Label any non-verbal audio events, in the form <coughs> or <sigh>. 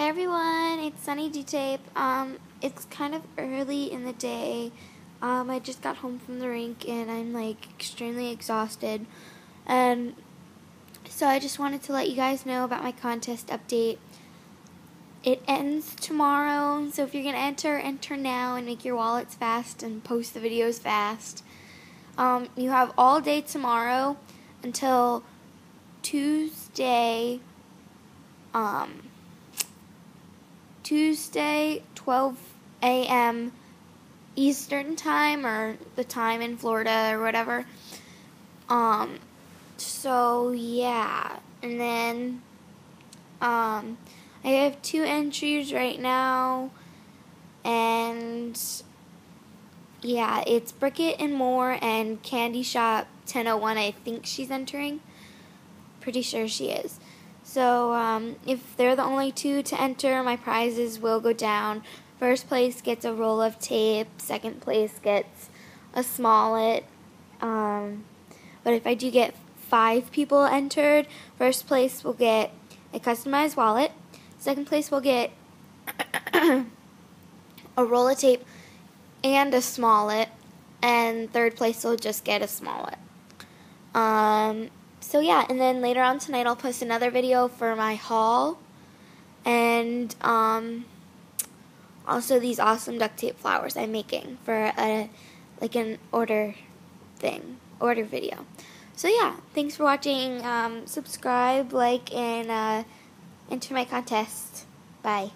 Hey everyone, it's Sunny D Tape. Um, it's kind of early in the day. Um, I just got home from the rink and I'm like extremely exhausted. And so I just wanted to let you guys know about my contest update. It ends tomorrow, so if you're to enter, enter now and make your wallets fast and post the videos fast. Um, you have all day tomorrow until Tuesday. Um, Tuesday, 12 a.m. Eastern time or the time in Florida or whatever. Um, so yeah, and then um, I have two entries right now, and yeah, it's Bricket and More and Candy Shop 1001. I think she's entering. Pretty sure she is. So um, if they're the only two to enter, my prizes will go down. First place gets a roll of tape. Second place gets a smallet. Um, but if I do get five people entered, first place will get a customized wallet. Second place will get <coughs> a roll of tape and a smallet. And third place will just get a smallet. Um, so yeah, and then later on tonight I'll post another video for my haul and um, also these awesome duct tape flowers I'm making for a like an order thing, order video. So yeah, thanks for watching. Um, subscribe, like, and uh, enter my contest. Bye.